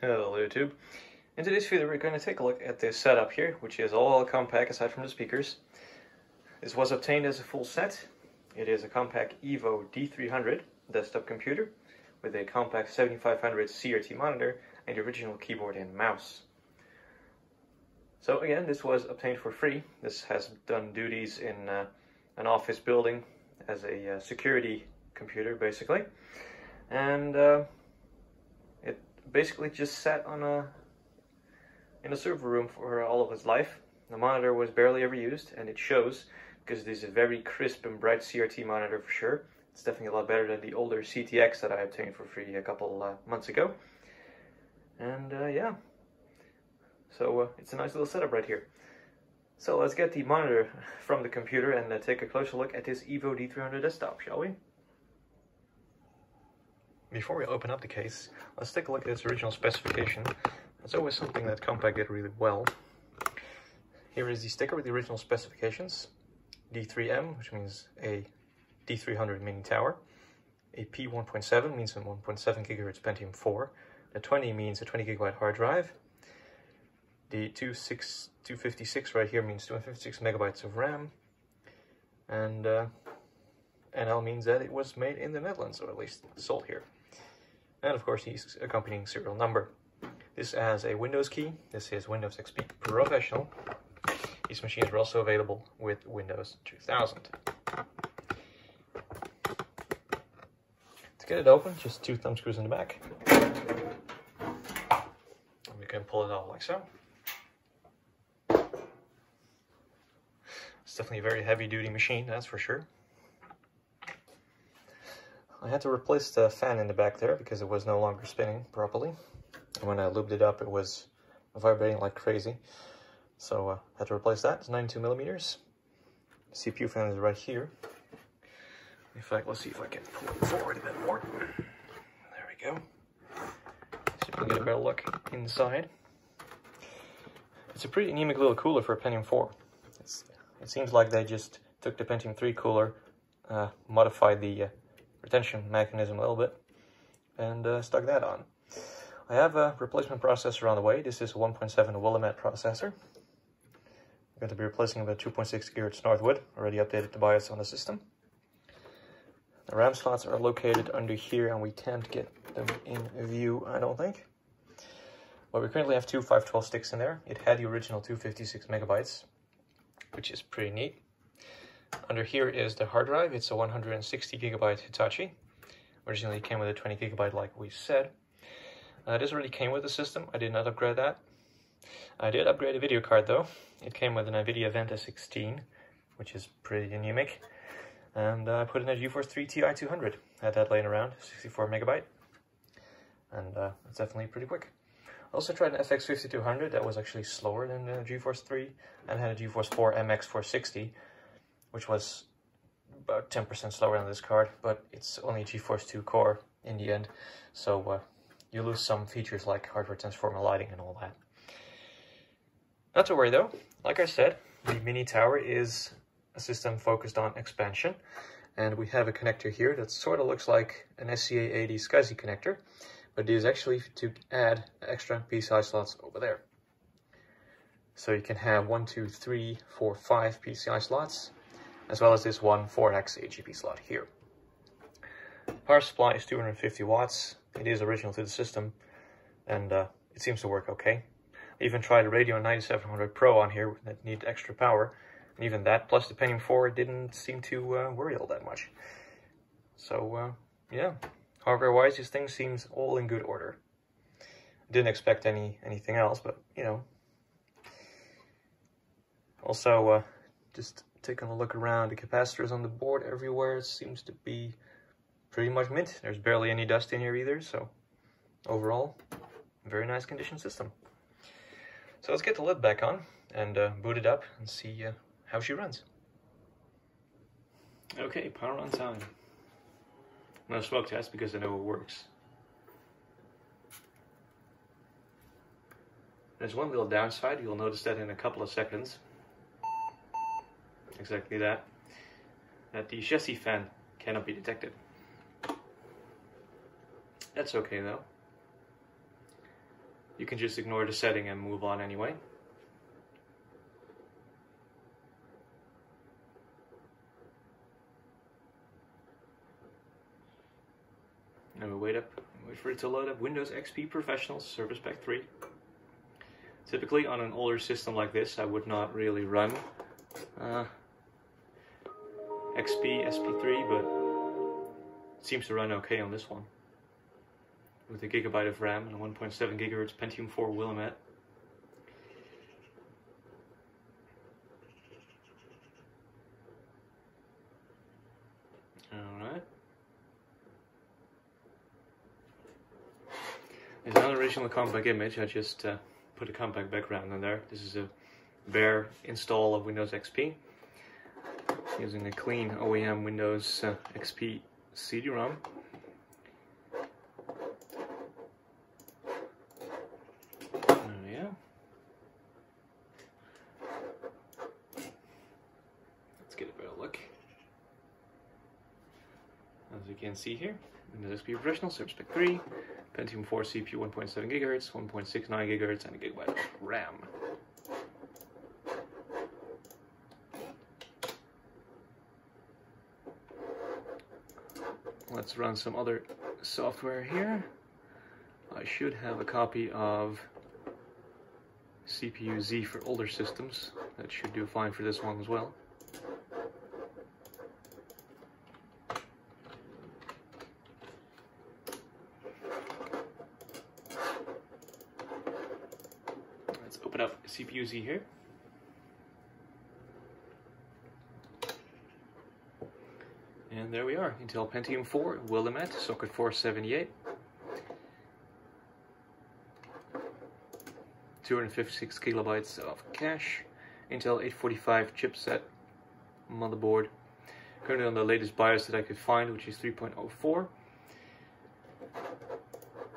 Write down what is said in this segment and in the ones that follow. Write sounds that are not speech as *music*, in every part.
Hello YouTube. In today's video we're going to take a look at this setup here, which is all Compaq aside from the speakers. This was obtained as a full set. It is a Compaq Evo D300 desktop computer with a Compaq 7500 CRT monitor and the original keyboard and mouse. So again, this was obtained for free. This has done duties in uh, an office building as a uh, security computer basically. And uh, basically just sat on a in a server room for all of his life. The monitor was barely ever used, and it shows because it is a very crisp and bright CRT monitor for sure. It's definitely a lot better than the older CTX that I obtained for free a couple uh, months ago. And uh, yeah, so uh, it's a nice little setup right here. So let's get the monitor *laughs* from the computer and uh, take a closer look at this Evo D300 desktop, shall we? Before we open up the case, let's take a look at its original specification. It's always something that Compaq did really well. Here is the sticker with the original specifications. D3M, which means a D300 mini tower. A P1.7 means a 1.7 gigahertz Pentium 4. The 20 means a 20 gigabyte hard drive. The 26, 256 right here means 256 megabytes of RAM. And uh, NL means that it was made in the Netherlands, or at least sold here and of course the accompanying serial number. This has a Windows key. This is Windows XP Professional. These machines are also available with Windows 2000. To get it open, just two thumb screws in the back. We can pull it out like so. It's definitely a very heavy duty machine, that's for sure. I had to replace the fan in the back there because it was no longer spinning properly. And when I lubed it up, it was vibrating like crazy. So I uh, had to replace that. It's 92 millimeters. CPU fan is right here. In fact, let's see if I can pull it forward a bit more. There we go. See if we can get a better look inside. It's a pretty anemic little cooler for a Pentium 4. It's, it seems like they just took the Pentium 3 cooler, uh, modified the uh, retention mechanism a little bit and uh, stuck that on. I have a replacement processor on the way. This is a 1.7 Willamette processor. I'm going to be replacing the 2.6 GHz Northwood. Already updated the BIOS on the system. The RAM slots are located under here and we can't get them in view, I don't think. But we currently have two 512 sticks in there. It had the original 256 megabytes, which is pretty neat. Under here is the hard drive. It's a 160 gigabyte Hitachi. Originally came with a 20 gigabyte like we said. Uh, this already came with the system. I did not upgrade that. I did upgrade a video card though. It came with an NVIDIA Vanta 16, which is pretty anemic. And uh, I put in a GeForce 3 Ti 200. Had that laying around, 64 megabyte. And uh, it's definitely pretty quick. I also tried an FX 5200 that was actually slower than the GeForce 3 and had a GeForce 4 MX 460 which was about 10% slower than this card, but it's only GeForce 2 core in the end, so uh, you lose some features like hardware transformer lighting and all that. Not to worry though, like I said, the Mini Tower is a system focused on expansion, and we have a connector here that sort of looks like an SCA80 SCSI connector, but it is actually to add extra PCI slots over there. So you can have one, two, three, four, five PCI slots, as well as this one 4X AGP slot here. Power supply is 250 watts. It is original to the system, and uh, it seems to work okay. I even tried a Radeon 9700 Pro on here that needed extra power, and even that, plus the Pentium 4, didn't seem to uh, worry all that much. So, uh, yeah, hardware-wise, this thing seems all in good order. Didn't expect any anything else, but, you know. Also, uh, just taking a look around, the capacitors on the board everywhere seems to be pretty much mint. There's barely any dust in here either, so overall, very nice condition system. So let's get the lid back on and uh, boot it up and see uh, how she runs. Okay, power on time. No smoke test because I know it works. There's one little downside, you'll notice that in a couple of seconds exactly that, that the chassis fan cannot be detected. That's okay though. you can just ignore the setting and move on anyway. And we wait up, wait for it to load up Windows XP Professional Service Pack 3. Typically on an older system like this, I would not really run uh, XP SP3, but seems to run okay on this one. With a gigabyte of RAM and a 1.7 gigahertz Pentium 4 Willamette. Alright. It's not an original Compaq image, I just uh, put a Compaq background in there. This is a bare install of Windows XP using a clean OEM Windows uh, XP CD-ROM. Yeah. Let's get a better look. As you can see here, Windows XP Professional Service Pack 3, Pentium 4 CPU 1.7 GHz, 1.69 GHz, and a gigabyte RAM. Let's run some other software here. I should have a copy of CPU Z for older systems. That should do fine for this one as well. Let's open up CPU Z here. Intel Pentium 4, Willamette, socket 478. 256 kilobytes of cache, Intel 845 chipset, motherboard. Currently on the latest BIOS that I could find, which is 3.04.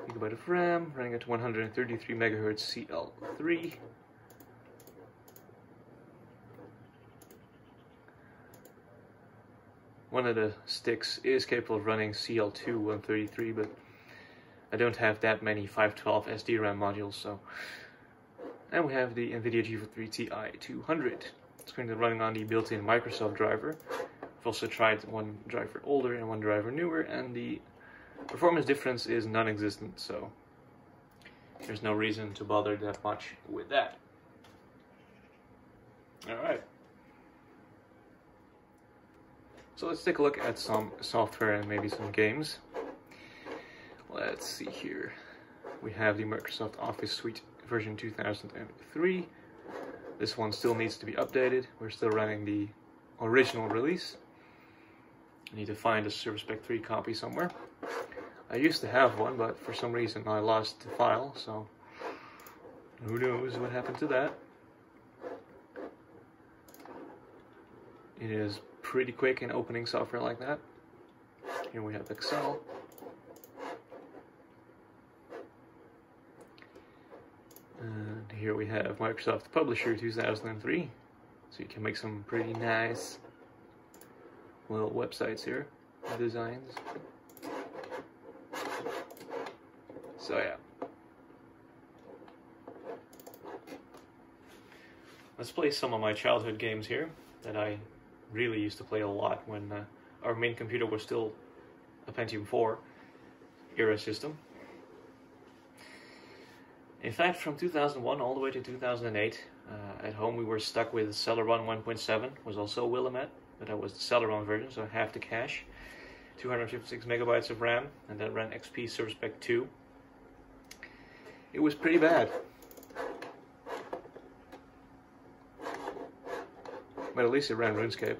Gigabyte of RAM, running at 133 megahertz CL3. One of the sticks is capable of running CL2 133, but I don't have that many 512 SDRAM modules, so. And we have the NVIDIA GeForce 3 Ti 200. It's currently running on the built-in Microsoft driver. I've also tried one driver older and one driver newer, and the performance difference is non-existent, so there's no reason to bother that much with that. Alright. So let's take a look at some software and maybe some games. Let's see here. We have the Microsoft Office Suite version 2003. This one still needs to be updated. We're still running the original release. I need to find a Service Pack 3 copy somewhere. I used to have one, but for some reason I lost the file, so who knows what happened to that. It is pretty quick in opening software like that. Here we have Excel. And here we have Microsoft Publisher 2003. So you can make some pretty nice little websites here, designs. So yeah. Let's play some of my childhood games here that I really used to play a lot when uh, our main computer was still a Pentium 4 era system. In fact, from 2001 all the way to 2008, uh, at home we were stuck with Celeron 1.7, was also Willamette, but that was the Celeron version, so half the cache. 256 megabytes of RAM, and that ran XP Service Pack 2. It was pretty bad. But at least it ran RuneScape.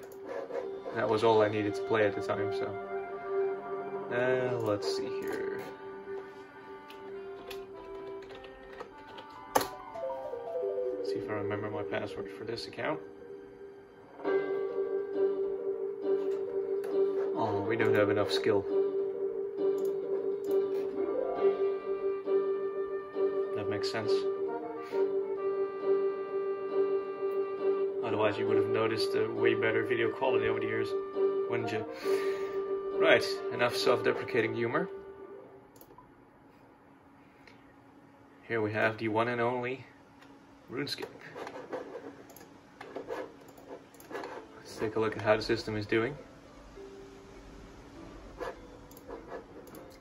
That was all I needed to play at the time, so. Uh, let's see here. see if I remember my password for this account. Oh, we don't have enough skill. That makes sense. Otherwise, you would have noticed a way better video quality over the years, wouldn't you? Right, enough self deprecating humor. here we have the one and only RuneScape. Let's take a look at how the system is doing.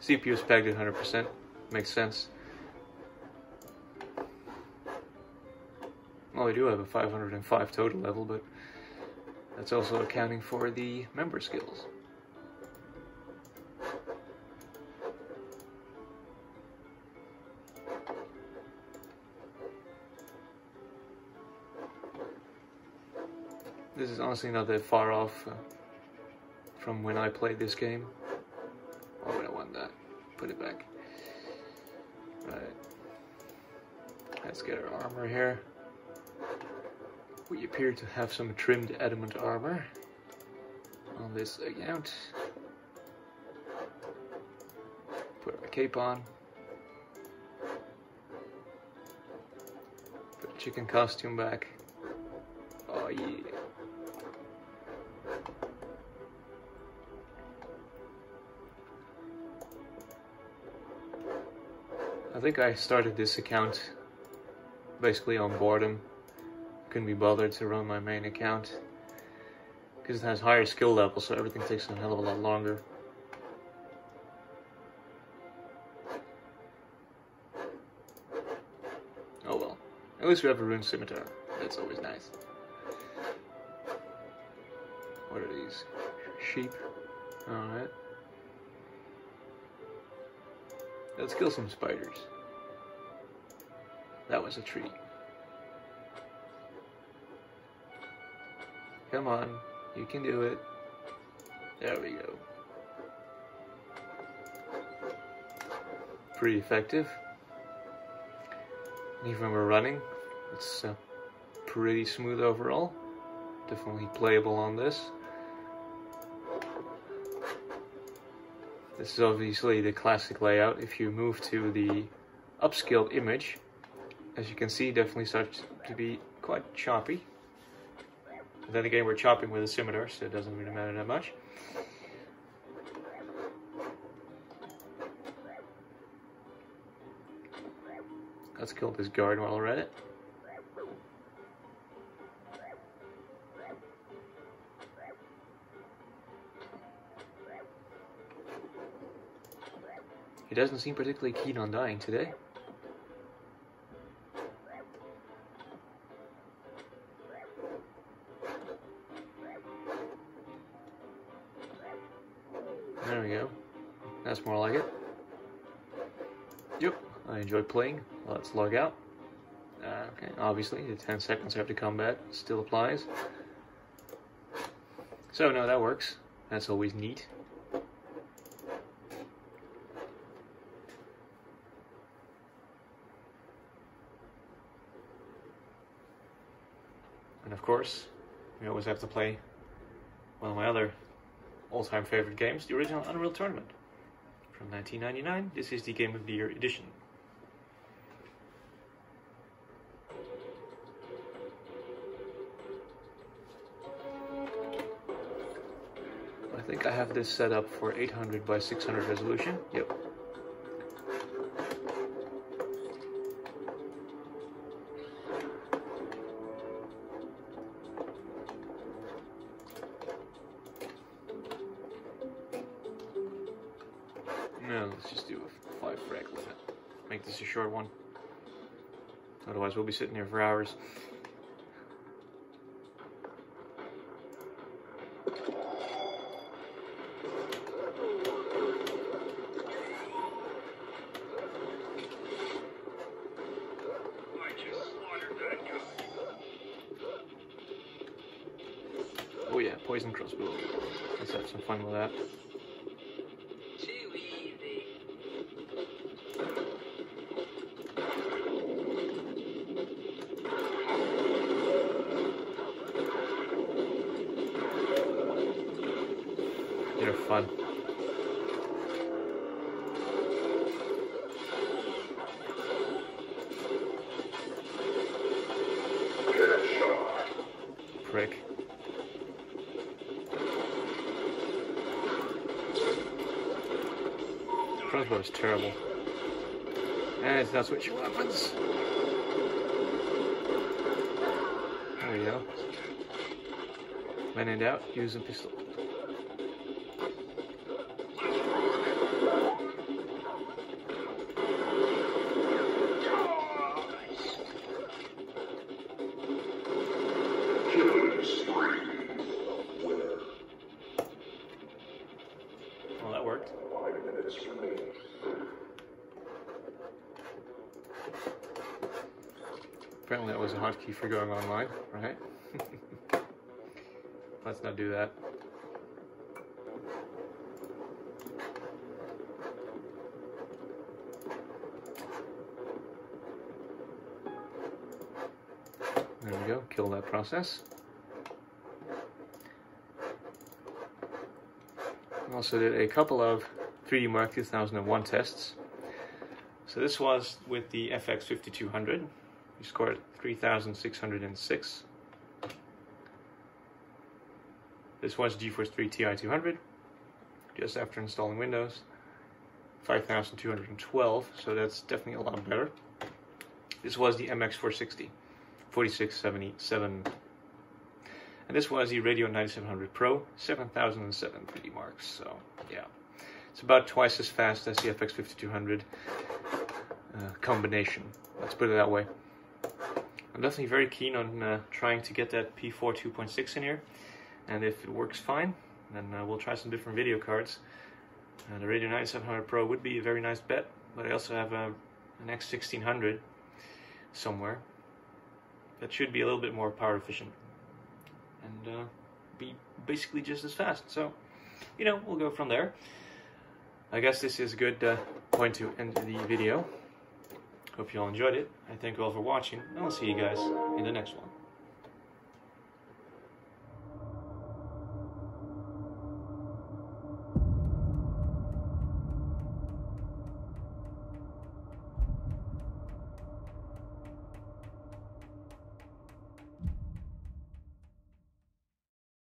CPU is pegged at 100%, makes sense. Well, we do have a 505 total level, but that's also accounting for the member skills. This is honestly not that far off uh, from when I played this game. Why would I want that? Put it back. Right. Let's get our armor here. We appear to have some trimmed adamant armor on this account. Put our cape on. Put chicken costume back. Oh yeah. I think I started this account basically on boredom. Couldn't be bothered to run my main account because it has higher skill levels, so everything takes a hell of a lot longer. Oh well, at least we have a rune scimitar. That's always nice. What are these? Sheep. Alright. Let's kill some spiders. That was a tree. Come on, you can do it. There we go. Pretty effective. Even when we're running, it's uh, pretty smooth overall. Definitely playable on this. This is obviously the classic layout. If you move to the upscaled image, as you can see, definitely starts to be quite choppy. Then again, we're chopping with a scimitar, so it doesn't really matter that much. Let's kill this guard while we're at it. He doesn't seem particularly keen on dying today. I enjoy playing. Let's log out. Uh, okay, obviously the 10 seconds after combat still applies. So no, that works. That's always neat. And of course, we always have to play one of my other all-time favorite games, the original Unreal Tournament. From 1999, this is the Game of the Year edition. I have this set up for 800 by 600 resolution. Yep. No, let's just do a five frag limit. Make this a short one. Otherwise, we'll be sitting here for hours. Poison crossbow. Let's have some fun with that. Fun. Is terrible. And it's not switching weapons. There we go. When in doubt, use a pistol. hotkey for going online, right? *laughs* Let's not do that. There we go, kill that process. also did a couple of 3D Mark 2001 tests. So this was with the FX5200. He scored 3,606. This was GeForce 3 Ti 200, just after installing Windows. 5,212, so that's definitely a lot better. This was the MX460, 4677. And this was the Radeon 9700 Pro, 7007 3D marks, so yeah. It's about twice as fast as the FX5200 uh, combination, let's put it that way. I'm definitely very keen on uh, trying to get that P4 2.6 in here. And if it works fine, then uh, we'll try some different video cards. Uh, the Radeon 9700 Pro would be a very nice bet, but I also have a, an X1600 somewhere that should be a little bit more power efficient and uh, be basically just as fast. So, you know, we'll go from there. I guess this is a good uh, point to end the video. Hope you all enjoyed it. I thank you all for watching, and I'll see you guys in the next one.